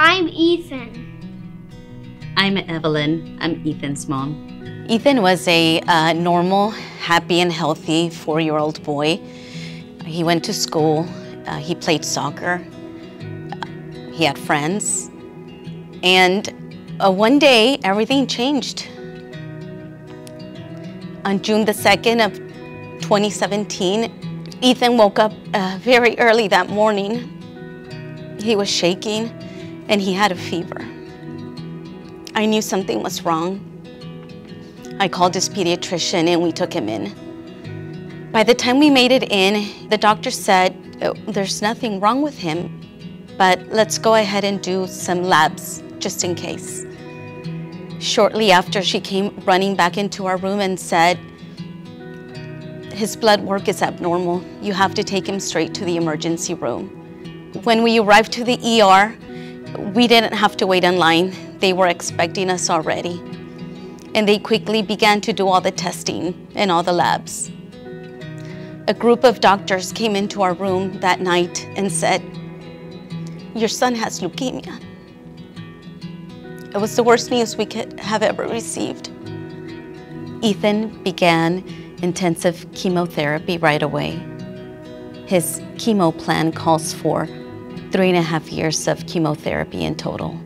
I'm Ethan. I'm Evelyn. I'm Ethan's mom. Ethan was a uh, normal, happy, and healthy four year old boy. He went to school, uh, he played soccer, he had friends, and uh, one day everything changed. On June the 2nd of 2017, Ethan woke up uh, very early that morning. He was shaking and he had a fever. I knew something was wrong. I called his pediatrician and we took him in. By the time we made it in, the doctor said, oh, there's nothing wrong with him, but let's go ahead and do some labs just in case. Shortly after, she came running back into our room and said, his blood work is abnormal. You have to take him straight to the emergency room. When we arrived to the ER, we didn't have to wait in line. They were expecting us already. And they quickly began to do all the testing and all the labs. A group of doctors came into our room that night and said, your son has leukemia. It was the worst news we could have ever received. Ethan began intensive chemotherapy right away. His chemo plan calls for three and a half years of chemotherapy in total.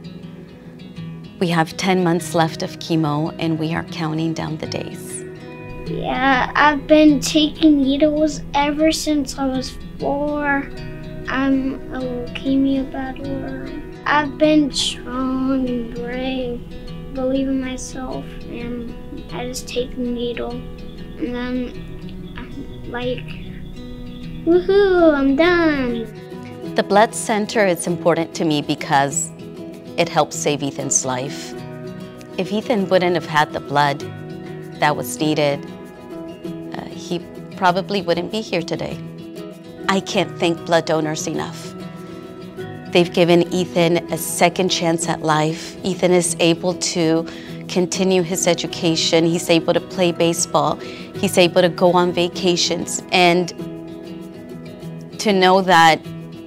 We have 10 months left of chemo and we are counting down the days. Yeah, I've been taking needles ever since I was four. I'm a leukemia battler. I've been strong and brave, believe in myself, and I just take the needle. And then, I'm like, woohoo, I'm done. The blood center is important to me because it helps save Ethan's life. If Ethan wouldn't have had the blood that was needed, uh, he probably wouldn't be here today. I can't thank blood donors enough. They've given Ethan a second chance at life. Ethan is able to continue his education. He's able to play baseball. He's able to go on vacations. And to know that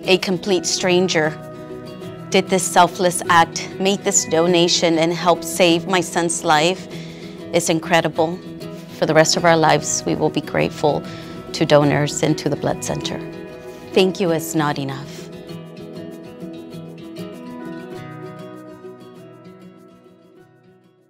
a complete stranger did this selfless act, made this donation, and helped save my son's life is incredible. For the rest of our lives, we will be grateful to donors and to the Blood Center. Thank you is not enough.